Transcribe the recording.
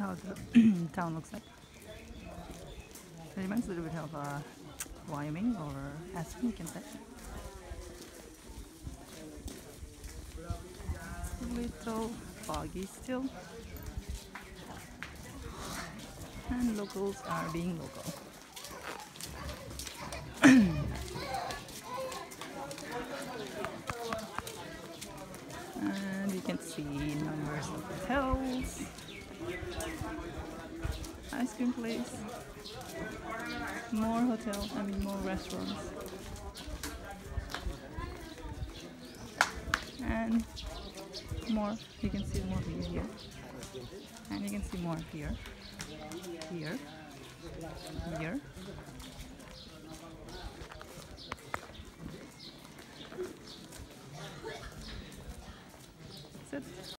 how the town looks like. It reminds a little bit of uh, Wyoming or Aspen, you can say. Little foggy still. And locals are being local. and you can see numbers of hotels, ice cream place, more hotels, I mean more restaurants, and more. You can see more here, and you can see more here, here, here. That's it.